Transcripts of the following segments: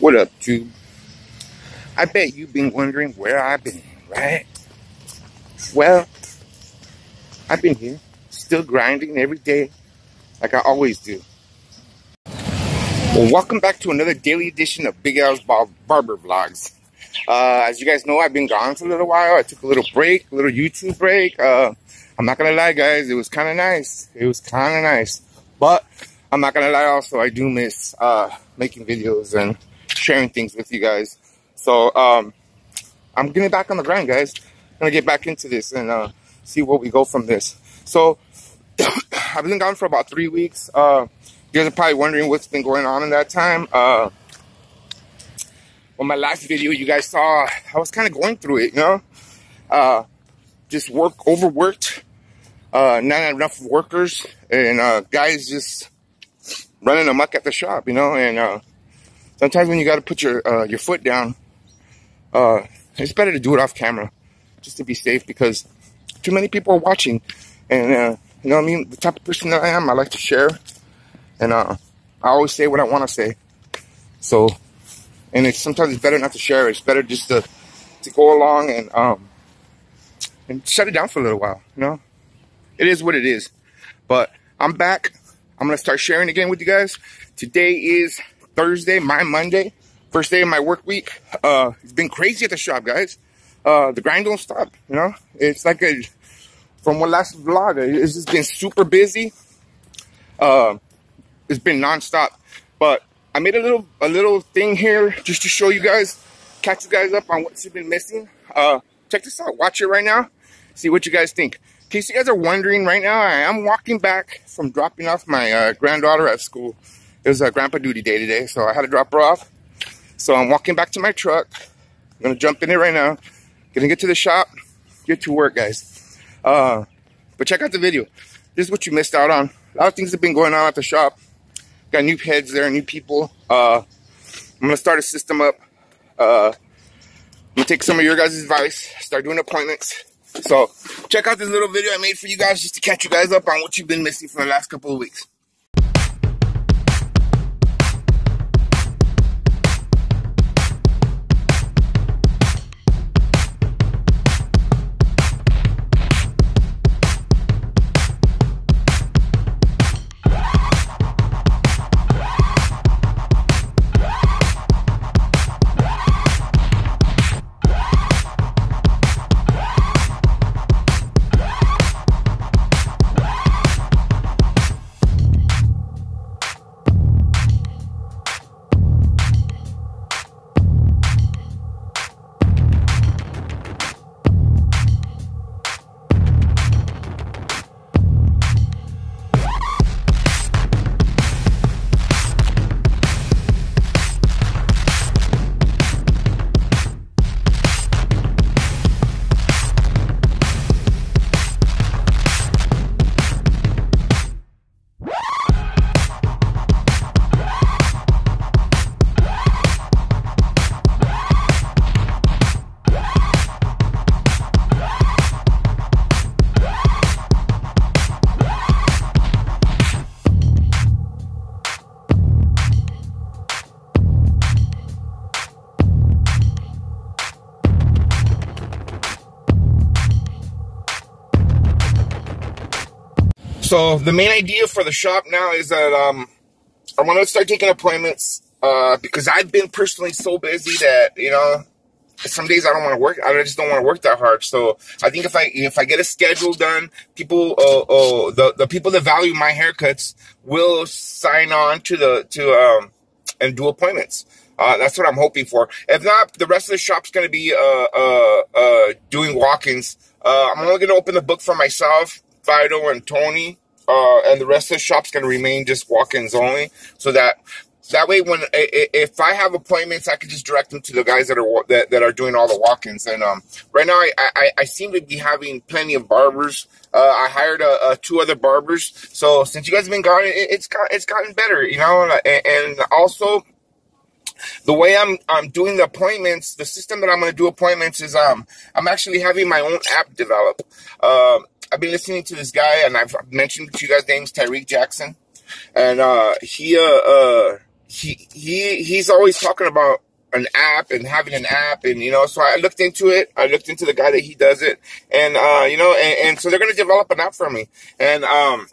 What up, tube? I bet you've been wondering where I've been, right? Well, I've been here, still grinding every day, like I always do. Well, welcome back to another daily edition of Big Al's Bar Barber Vlogs. Uh, as you guys know, I've been gone for a little while. I took a little break, a little YouTube break. Uh, I'm not gonna lie, guys, it was kind of nice. It was kind of nice, but I'm not gonna lie. Also, I do miss uh, making videos and sharing things with you guys. So um, I'm getting back on the grind, guys. I'm gonna get back into this and uh, see where we go from this. So I've been gone for about three weeks. Uh, you guys are probably wondering what's been going on in that time. Uh, on my last video, you guys saw I was kind of going through it, you know, uh, just work overworked, uh, not enough workers, and uh, guys just running amok at the shop, you know, and uh, sometimes when you got to put your uh, your foot down, uh, it's better to do it off camera, just to be safe because too many people are watching, and uh, you know what I mean. The type of person that I am, I like to share, and uh, I always say what I want to say. So, and it's sometimes it's better not to share. It's better just to to go along and um and shut it down for a little while. You know, it is what it is. But I'm back. I'm gonna start sharing again with you guys. Today is Thursday, my Monday, first day of my work week. Uh, it's been crazy at the shop, guys. Uh, the grind don't stop, you know? It's like a, from one last vlog, it's just been super busy. Uh, it's been nonstop, but I made a little, a little thing here just to show you guys, catch you guys up on what you've been missing. Uh, check this out, watch it right now, see what you guys think. In case you guys are wondering right now, I am walking back from dropping off my uh, granddaughter at school. It was a grandpa duty day today, so I had to drop her off. So I'm walking back to my truck. I'm gonna jump in it right now. Gonna get to the shop, get to work, guys. Uh, but check out the video. This is what you missed out on. A lot of things have been going on at the shop. Got new heads there, new people. Uh, I'm gonna start a system up. Uh, I'm gonna take some of your guys' advice, start doing appointments. So check out this little video I made for you guys just to catch you guys up on what you've been missing for the last couple of weeks. So the main idea for the shop now is that um, I want to start taking appointments uh, because I've been personally so busy that you know some days I don't want to work. I just don't want to work that hard. So I think if I if I get a schedule done, people uh, the the people that value my haircuts will sign on to the to um and do appointments. Uh, that's what I'm hoping for. If not, the rest of the shop's going to be uh, uh, uh, doing walk-ins. Uh, I'm only going to open the book for myself Fido and Tony, uh, and the rest of the shop's to remain just walk-ins only, so that that way when if I have appointments, I can just direct them to the guys that are that, that are doing all the walk-ins. And um, right now, I, I, I seem to be having plenty of barbers. Uh, I hired two other barbers, so since you guys have been gone, it, it's got it's gotten better, you know. And, and also, the way I'm I'm doing the appointments, the system that I'm going to do appointments is um I'm actually having my own app develop. Uh, I've been listening to this guy, and I've mentioned to you guys names Tyreek Jackson, and uh, he uh, uh he he he's always talking about an app and having an app and you know so i looked into it. I looked into the guy that he does it. And uh you know and, and so they're going to develop an app for me. And um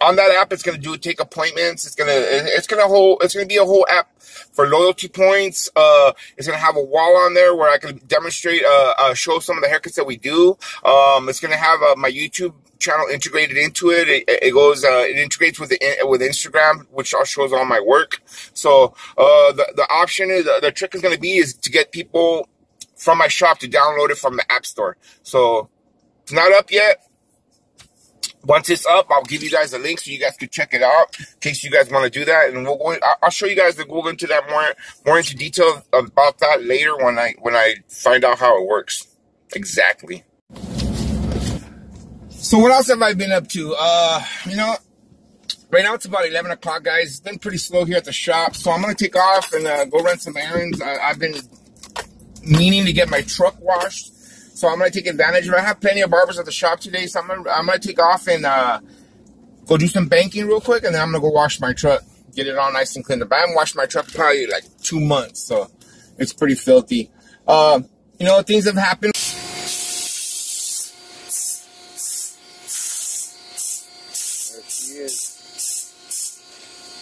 on that app it's going to do take appointments it's going to it's going to whole it's going to be a whole app for loyalty points uh it's going to have a wall on there where i can demonstrate uh, uh show some of the haircuts that we do um it's going to have uh, my youtube channel integrated into it. It, it goes, uh, it integrates with the, with Instagram, which shows all my work. So, uh, the, the option is, the trick is going to be is to get people from my shop to download it from the app store. So it's not up yet. Once it's up, I'll give you guys a link so you guys can check it out in case you guys want to do that. And we'll go, I'll show you guys the go into that more, more into detail about that later when I, when I find out how it works. Exactly. So what else have I been up to? Uh, you know, right now it's about 11 o'clock, guys. It's been pretty slow here at the shop. So I'm going to take off and uh, go run some errands. I, have been meaning to get my truck washed. So I'm going to take advantage of it. I have plenty of barbers at the shop today. So I'm to, I'm to take off and uh, go do some banking real quick. And then I'm to go wash my truck. Get it all nice and clean. But I haven't washed my truck probably like two months. So it's pretty filthy. Uh, you know, things have happened.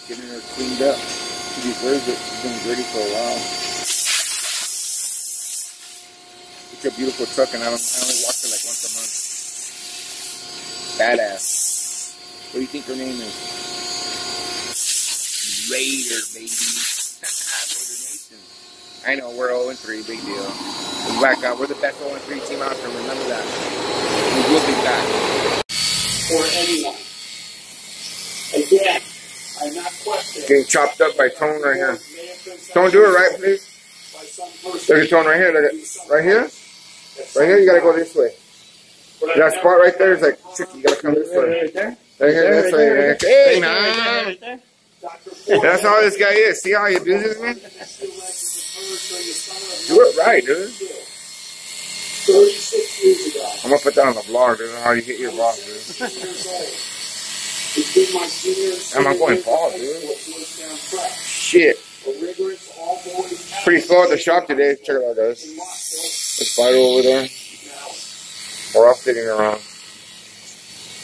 Getting her cleaned up. She deserves it. She's been gritty for a while. It's a beautiful truck, and I, don't, I only wash it like once a month. Badass. What do you think her name is? Raider, baby. Raider Nation. I know, we're 0 3, big deal. And black out, we're the best 0 3 team out there, remember that. We will be back. For anyone. Again, I'm not questioning. Getting chopped up by Tone right here. Tone, do it right, please. Look at Tone right here. Look at right here. Right here, you gotta go this way. That spot right there is like tricky. You gotta come this way. Right here, this way. Hey, man. That's how this guy is. See how he do this, man? Do it right, dude. 36 years ago. I'm gonna put that on the vlog, dude. How you hit your boss, dude. Am I going fall, dude? Shit. Pretty slow at the shop today. Check it out, guys. The spider over there. We're all sitting around.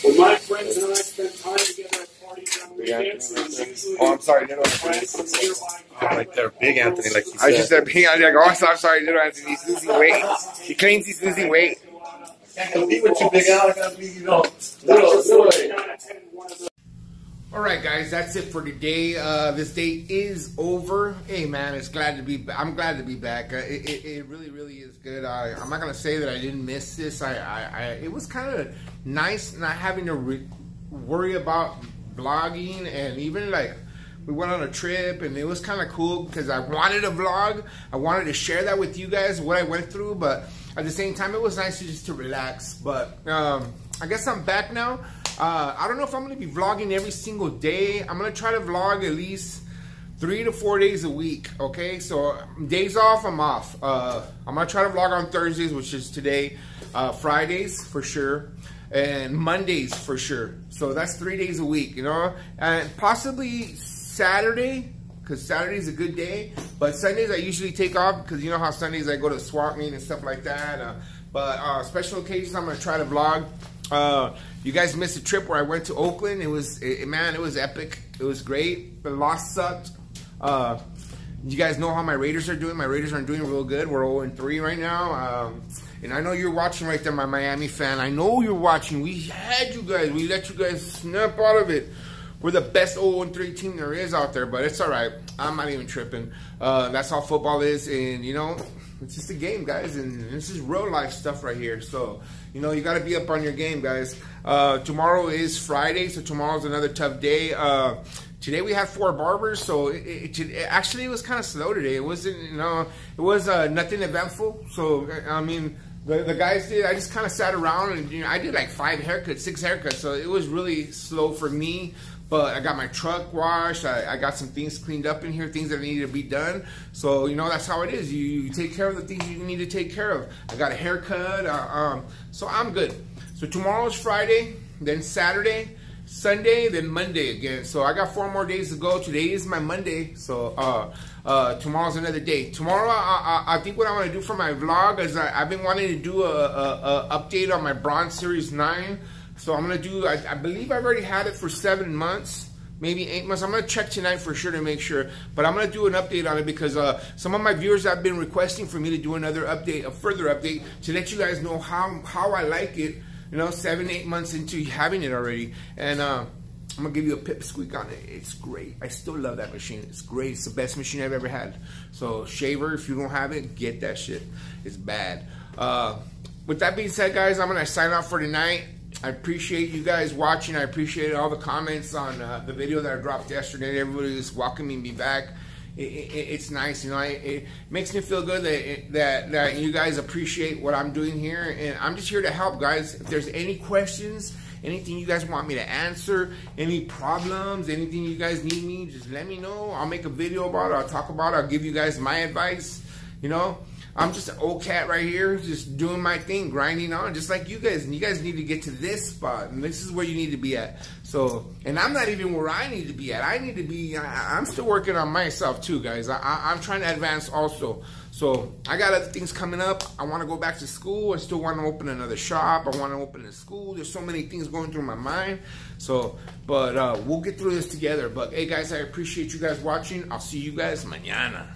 When my friends and I spend time together at parties on weekends, Oh, I'm sorry, Nino. Oh, like they're big Anthony, like he said. I just said big Anthony. Like, oh, I'm sorry, Nino Anthony. He's losing weight. He claims he's losing weight. Can't compete with you, big Al. I gotta be, you know, little, little. All right, guys, that's it for today. Uh, this day is over. Hey, man, it's glad to be. I'm glad to be back. Uh, it, it, it, really, really is good. I, I'm not gonna say that I didn't miss this. I, I, I it was kind of nice not having to worry about vlogging and even like we went on a trip and it was kind of cool because I wanted a vlog. I wanted to share that with you guys what I went through, but at the same time, it was nice to just to relax. But um, I guess I'm back now. Uh, I don't know if I'm going to be vlogging every single day. I'm going to try to vlog at least three to four days a week. Okay, so days off, I'm off. Uh, I'm going to try to vlog on Thursdays, which is today. Uh, Fridays for sure. And Mondays for sure. So that's three days a week, you know. And possibly Saturday, because Saturday's a good day. But Sundays I usually take off because you know how Sundays I go to swap meet and stuff like that. Uh, but uh, special occasions I'm going to try to vlog. Uh, you guys missed a trip where I went to Oakland. It was, it, man, it was epic. It was great. The loss sucked. Uh, you guys know how my Raiders are doing. My Raiders aren't doing real good. We're 0-3 right now. Um, and I know you're watching right there, my Miami fan. I know you're watching. We had you guys. We let you guys snap out of it. We're the best 0-3 team there is out there, but it's all right. I'm not even tripping. Uh, that's how football is. And, you know, it's just a game, guys, and this is real life stuff right here. So, you know, you got to be up on your game, guys. Uh, tomorrow is Friday, so tomorrow's another tough day. Uh, today we had four barbers, so it, it, it actually it was kind of slow today. It wasn't, you know, it was uh, nothing eventful. So, I mean, the, the guys did, I just kind of sat around and, you know, I did like five haircuts, six haircuts, so it was really slow for me. But I got my truck washed. I, I, got some things cleaned up in here, things that needed to be done. So, you know, that's how it is. You, you take care of the things you need to take care of. I got a haircut. Uh, um, so I'm good. So tomorrow's Friday. Then Saturday. Sunday, then Monday again. So I got four more days to go. Today is my Monday, so uh, uh, tomorrow's another day. Tomorrow, I, I, I think what I want to do for my vlog is I, have been wanting to do a, a, a, update on my Braun Series 9. So I'm going to do, I, I believe I've already had it for seven months maybe eight months. I'm gonna check tonight for sure to make sure. But I'm gonna do an update on it because uh, some of my viewers have been requesting for me to do another update, a further update, to let you guys know how how I like it you know, seven, eight months into having it already. And uh, I'm gonna give you a pip squeak on it. It's great. I still love that machine. It's great. It's the best machine I've ever had. So shaver, if you don't have it, get that shit. It's bad. Uh, with that being said, guys, I'm gonna sign off for tonight. I appreciate you guys watching. I appreciate all the comments on uh, the video that I dropped yesterday. Everybody was welcoming me back it, it, it's nice. You know, it, it, makes me feel good that, that that you guys appreciate what I'm doing here, and I'm just here to help, guys. If there's any questions, anything you guys want me to answer, any problems, anything you guys need me, just let me know. I'll make a video about it. I'll talk about it. I'll give you guys my advice. You know, I'm just an old cat right here, just doing my thing, grinding on, just like you guys. And you guys need to get to this spot, and this is where you need to be at. So, and I'm not even where I need to be at. I need to be. I, am still working on myself too, guys. I, I, I'm trying to advance also. So I got other things coming up. I want to go back to school. I still want to open another shop. I want to open a school. There's so many things going through my mind. So, but uh, we'll get through this together. But hey, guys, I appreciate you guys watching. I'll see you guys mañana.